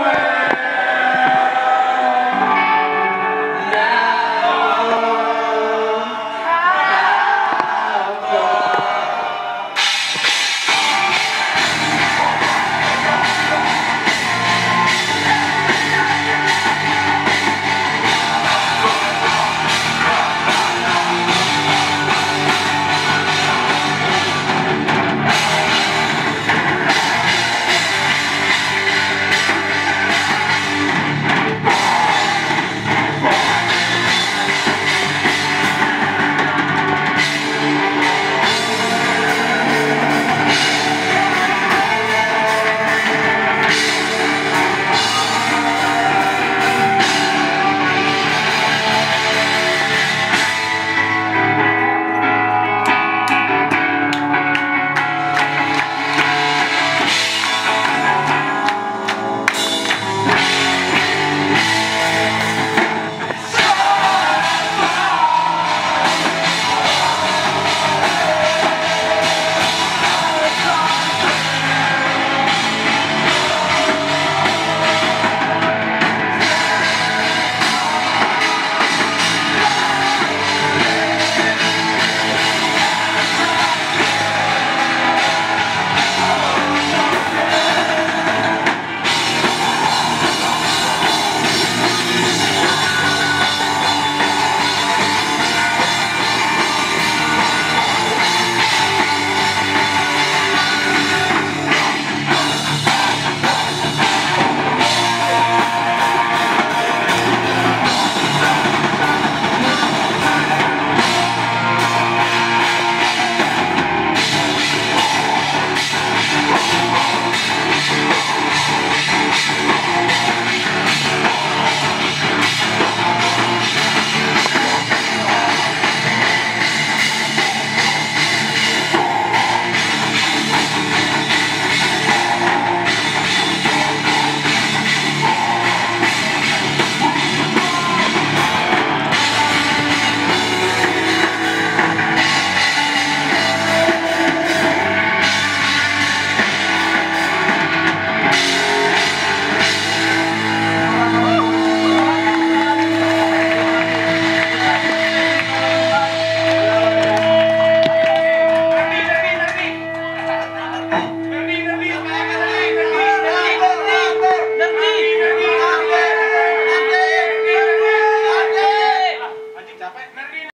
away.